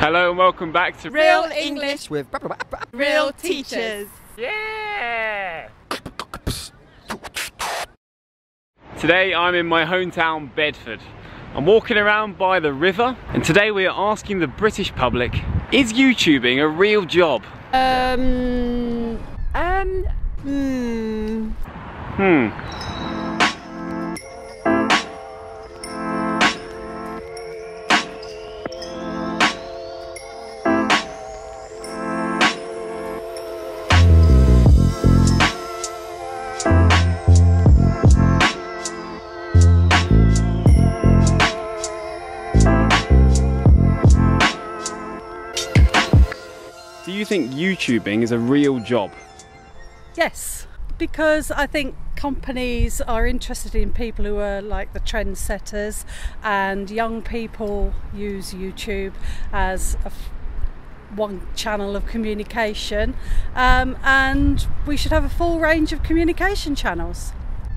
Hello and welcome back to Real English with Real Teachers. Yeah! Today I'm in my hometown Bedford. I'm walking around by the river and today we are asking the British public, is YouTubing a real job? Um, um, Hmm. Hmm. Think YouTubing is a real job? Yes, because I think companies are interested in people who are like the trendsetters, and young people use YouTube as a f- one channel of communication, um, and we should have a full range of communication channels.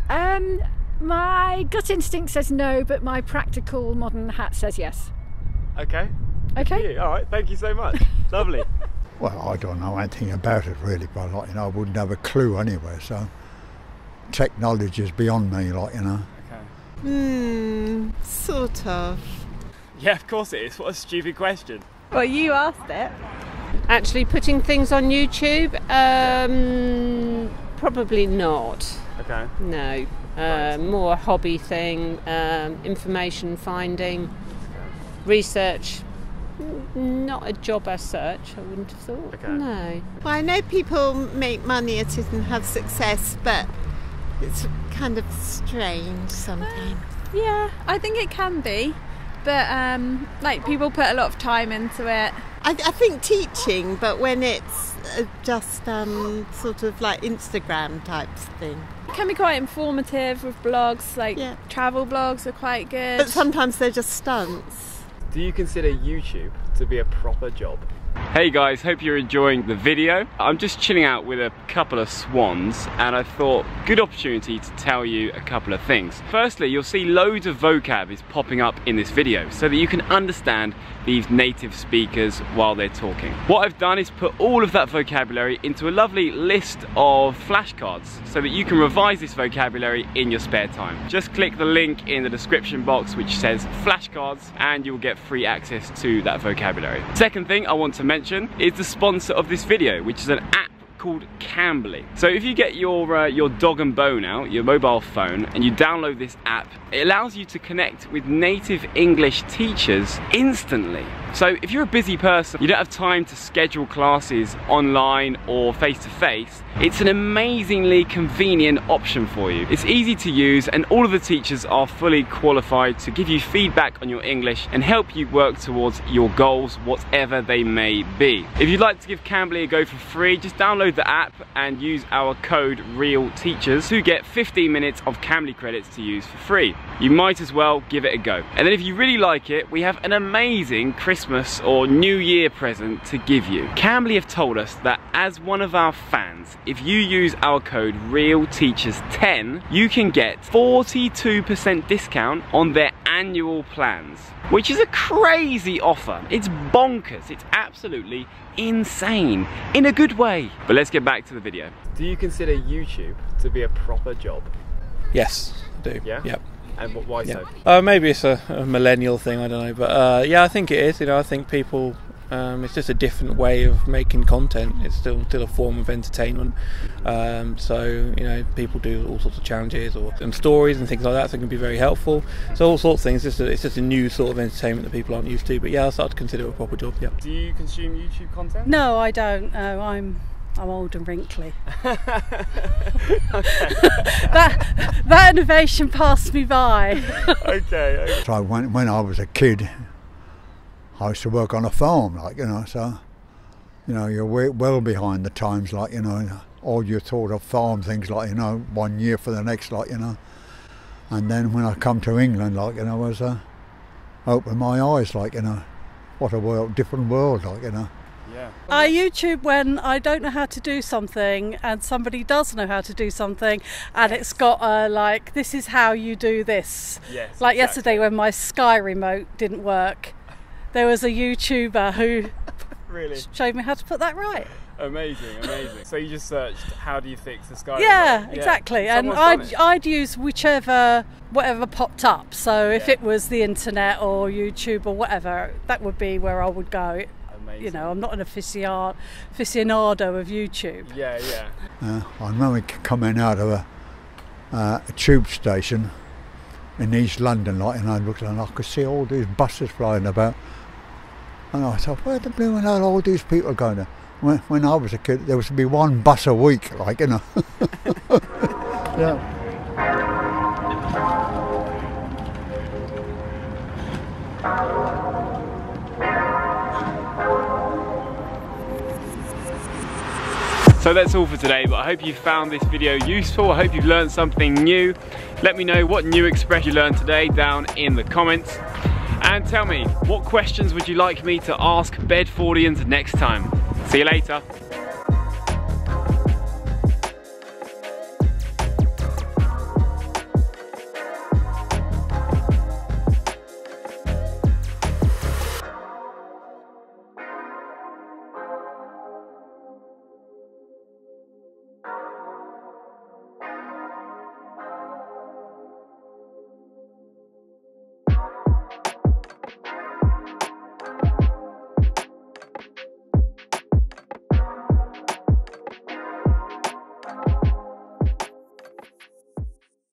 um, my gut instinct says no, but my practical modern hat says yes. Okay. Okay. All right, thank you so much. Lovely. Well, I don't know anything about it really, but like you know, I wouldn't have a clue anyway. So technology is beyond me, like you know. Okay. Hmm. Sort of. Yeah, of course it is. What a stupid question. Well, you asked it. Actually, putting things on YouTube? Um, probably not. Okay. No. Uh, more hobby thing, um, information finding, research. N- Not a job as such, I wouldn't have thought. Okay. No. Well, I know people make money at it and have success, but it's kind of strange sometimes. Yeah, I think it can be, but um, like people put a lot of time into it. I, I think teaching, but when it's uh, just um, sort of like Instagram types thing. It can be quite informative with blogs, like Yeah. travel blogs are quite good. But sometimes they're just stunts. Do you consider YouTube to be a proper job? Hey guys, hope you're enjoying the video. I'm just chilling out with a couple of swans and I thought good opportunity to tell you a couple of things. Firstly, you'll see loads of vocab is popping up in this video so that you can understand these native speakers while they're talking. What I've done is put all of that vocabulary into a lovely list of flashcards so that you can revise this vocabulary in your spare time. Just click the link in the description box which says flashcards and you'll get free access to that vocabulary. Second thing I want to mention is the sponsor of this video which is an app called Cambly. So if you get your uh, your dog and bone out, your mobile phone, and you download this app, it allows you to connect with native English teachers instantly. So if you're a busy person, you don't have time to schedule classes online or face to face, it's an amazingly convenient option for you. It's easy to use and all of the teachers are fully qualified to give you feedback on your English and help you work towards your goals, whatever they may be. If you'd like to give Cambly a go for free, just download the app and use our code REALTEACHERS to get 15 minutes of Cambly credits to use for free. You might as well give it a go. And then if you really like it, we have an amazing Christmas or New Year present to give you. Cambly have told us that as one of our fans, if you use our code REALTEACHERS10, you can get 42% discount on their annual plans, which is a crazy offer. It's bonkers. It's absolutely insane in a good way. But let's get back to the video. Do you consider YouTube to be a proper job? Yes, I do. Yeah? Yep. And wh- why Yeah. so? Uh, maybe it's a, a millennial thing. I don't know, but uh, yeah, I think it is. You know, I think people. Um, it's just a different way of making content. It's still still a form of entertainment. Um, so you know, people do all sorts of challenges or and stories and things like that. So it can be very helpful. So all sorts of things. It's just a, it's just a new sort of entertainment that people aren't used to. But yeah, I start to consider it a proper job. Yeah. Do you consume YouTube content? No, I don't. No, I'm I'm old and wrinkly. that that innovation passed me by. okay, okay. So when when I was a kid, I used to work on a farm, like you know. So you know, you're way, well behind the times, like you know. All you thought of farm things, like you know, one year for the next, like you know. And then when I come to England, like you know, I was uh, opened my eyes, like you know, what a world, different world, like you know. Yeah. I YouTube when I don't know how to do something and somebody does know how to do something and it's got a like this is how you do this. Yes. Like yesterday when my Sky remote didn't work there was a YouTuber who Really? showed me how to put that right. Amazing, amazing. So you just searched, how do you fix the sky? Yeah, exactly. And Someone's I'd. I'd use whichever, whatever popped up. So if Yeah. it was the internet or YouTube or whatever, that would be where I would go. Amazing. You know, I'm not an aficionado, aficionado of YouTube. Yeah, yeah. Uh, I remember coming out of a, uh, a tube station in East London, like, and I looked and I could see all these buses flying about. And I thought, where the blue hell are all these people going? to? When, when I was a kid, there was to be one bus a week, like, you know. yeah. So that's all for today, but I hope you found this video useful. I hope you've learned something new. Let me know what new express you learned today down in the comments. And tell me, what questions would you like me to ask Bedfordians next time? See you later.